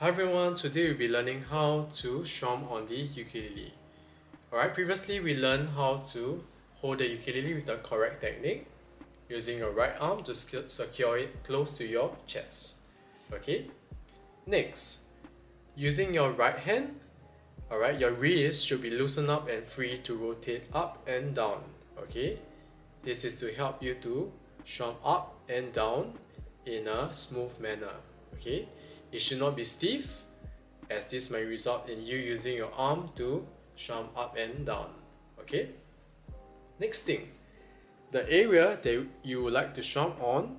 Hi everyone, today we'll be learning how to strum on the ukulele. Alright, previously we learned how to hold the ukulele with the correct technique using your right arm to secure it close to your chest. Okay, next, using your right hand, alright, your wrist should be loosened up and free to rotate up and down. Okay, this is to help you to strum up and down in a smooth manner. Okay, it should not be stiff as this may result in you using your arm to strum up and down. Okay, next thing, the area that you would like to strum on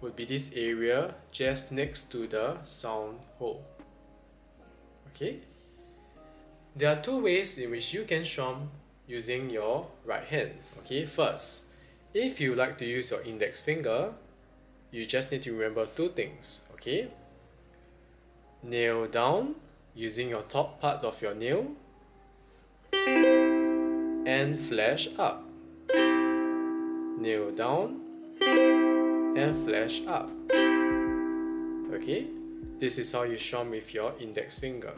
would be this area just next to the sound hole. Okay, there are two ways in which you can strum using your right hand. Okay, first, if you like to use your index finger, you just need to remember two things, okay? Nail down using your top part of your nail and flash up. Nail down and flash up. Okay, this is how you strum with your index finger.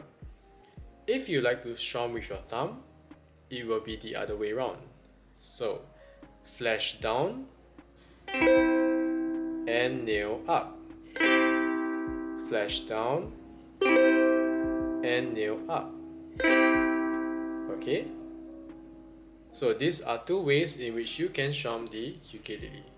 If you like to strum with your thumb, it will be the other way around. So, flash down and nail up. Flash down and nail up. Okay? So these are two ways in which you can strum the ukulele.